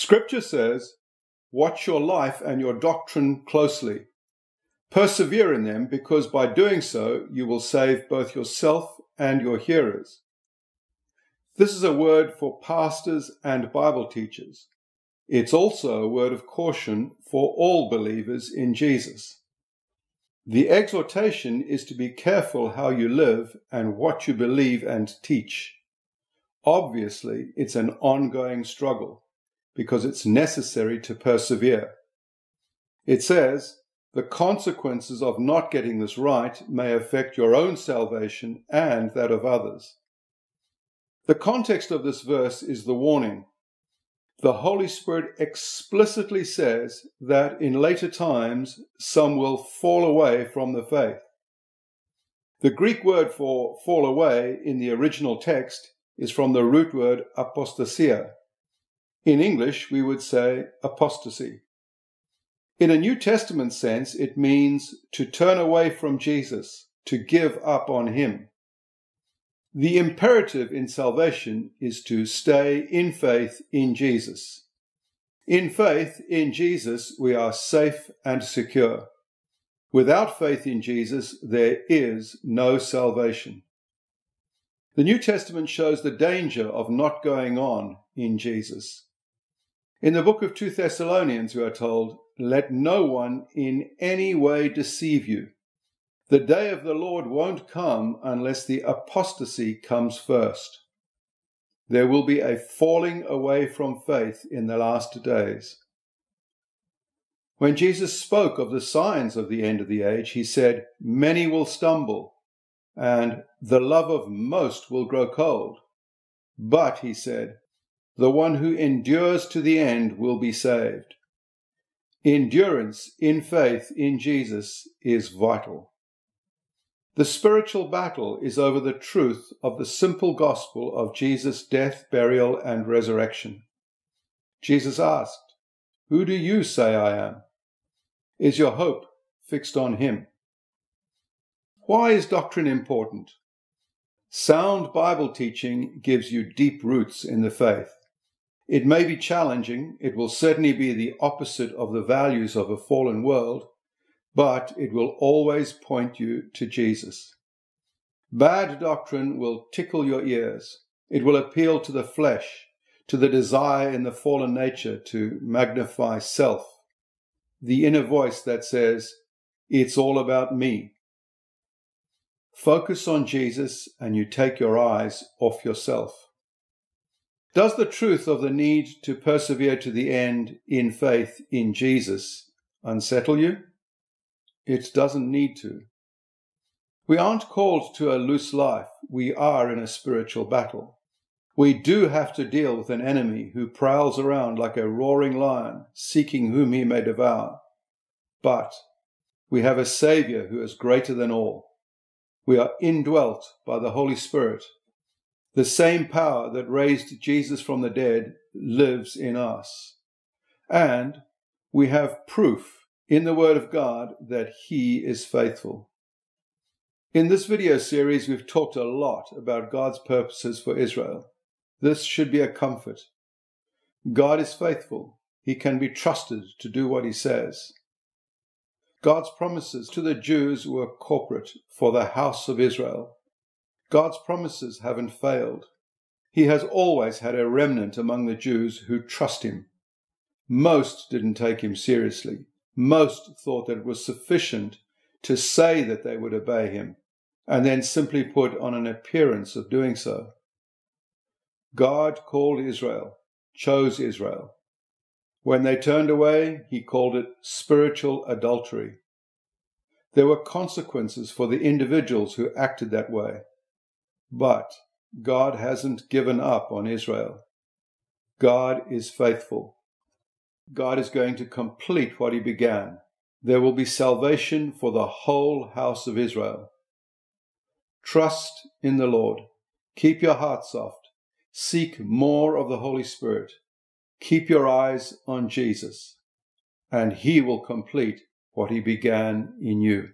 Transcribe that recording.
Scripture says, Watch your life and your doctrine closely. Persevere in them, because by doing so you will save both yourself and your hearers. This is a word for pastors and Bible teachers. It's also a word of caution for all believers in Jesus. The exhortation is to be careful how you live and what you believe and teach. Obviously, it's an ongoing struggle because it's necessary to persevere. It says, the consequences of not getting this right may affect your own salvation and that of others. The context of this verse is the warning. The Holy Spirit explicitly says that in later times some will fall away from the faith. The Greek word for fall away in the original text is from the root word apostasia. In English, we would say apostasy. In a New Testament sense, it means to turn away from Jesus, to give up on him. The imperative in salvation is to stay in faith in Jesus. In faith in Jesus, we are safe and secure. Without faith in Jesus, there is no salvation. The New Testament shows the danger of not going on in Jesus. In the book of 2 Thessalonians, we are told, Let no one in any way deceive you. The day of the Lord won't come unless the apostasy comes first. There will be a falling away from faith in the last days. When Jesus spoke of the signs of the end of the age, he said, Many will stumble, and the love of most will grow cold. But, he said, the one who endures to the end will be saved. Endurance in faith in Jesus is vital. The spiritual battle is over the truth of the simple gospel of Jesus' death, burial, and resurrection. Jesus asked, Who do you say I am? Is your hope fixed on him? Why is doctrine important? Sound Bible teaching gives you deep roots in the faith. It may be challenging, it will certainly be the opposite of the values of a fallen world, but it will always point you to Jesus. Bad doctrine will tickle your ears. It will appeal to the flesh, to the desire in the fallen nature to magnify self, the inner voice that says, It's all about me. Focus on Jesus and you take your eyes off yourself. Does the truth of the need to persevere to the end in faith in Jesus unsettle you? It doesn't need to. We aren't called to a loose life. We are in a spiritual battle. We do have to deal with an enemy who prowls around like a roaring lion, seeking whom he may devour. But we have a Saviour who is greater than all. We are indwelt by the Holy Spirit the same power that raised Jesus from the dead lives in us. And we have proof in the Word of God that He is faithful. In this video series, we've talked a lot about God's purposes for Israel. This should be a comfort. God is faithful. He can be trusted to do what He says. God's promises to the Jews were corporate for the house of Israel. God's promises haven't failed. He has always had a remnant among the Jews who trust him. Most didn't take him seriously. Most thought that it was sufficient to say that they would obey him and then simply put on an appearance of doing so. God called Israel, chose Israel. When they turned away, he called it spiritual adultery. There were consequences for the individuals who acted that way. But God hasn't given up on Israel. God is faithful. God is going to complete what he began. There will be salvation for the whole house of Israel. Trust in the Lord. Keep your heart soft. Seek more of the Holy Spirit. Keep your eyes on Jesus, and he will complete what he began in you.